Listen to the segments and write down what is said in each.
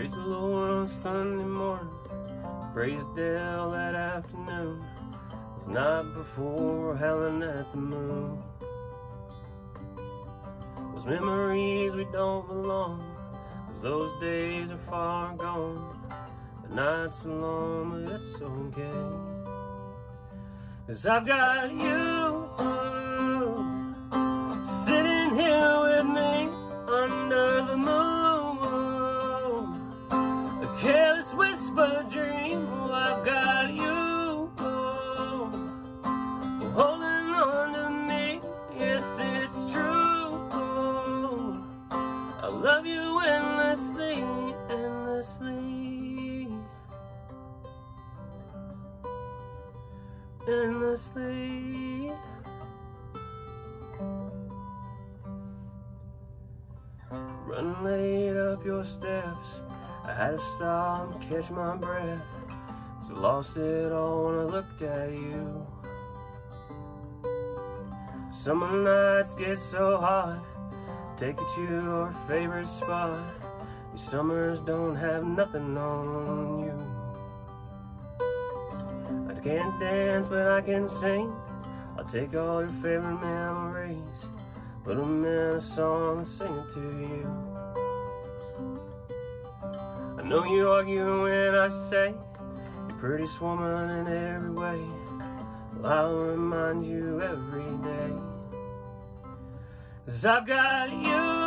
Praise the Lord on Sunday morning. Praise Dale that afternoon. It's night before howling at the moon. Those memories we don't belong. Cause those days are far gone. The nights are long, but it's okay. Cause I've got you endlessly. Run late up your steps. I had to stop catch my breath. So lost it all when I looked at you. Summer nights get so hot. Take you to your favorite spot. These summers don't have nothing on you. I can't dance, but I can sing. I'll take all your favorite memories. Put them in a song and sing it to you. I know you argue when I say you're prettiest woman in every way. Well, I'll remind you every day. Cause I've got you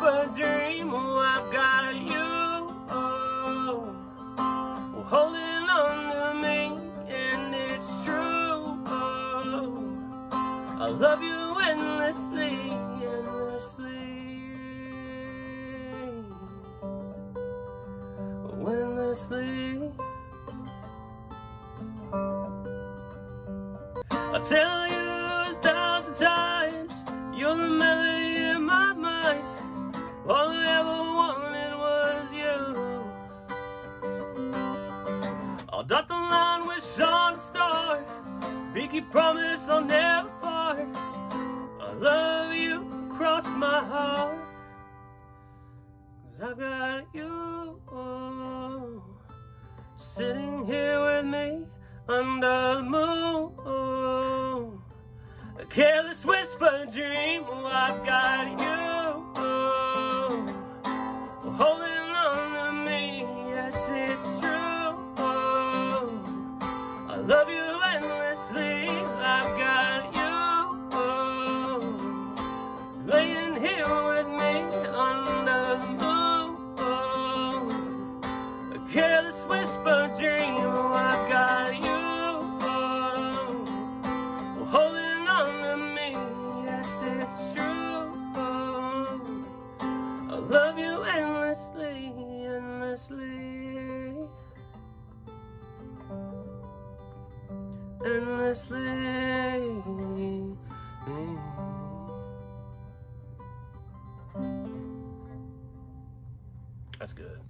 whisper dream. Oh, I've got you oh, holding on to me, and it's true. Oh, I love you endlessly, endlessly, oh, endlessly. I tell you dot the line with Sean Star. Pinky promise I'll never part. I love you across my heart. Cause I've got you oh, sitting here with me under the moon. A careless whisper dream. Oh, I've got you love you endlessly. I've got you laying here endlessly. That's good.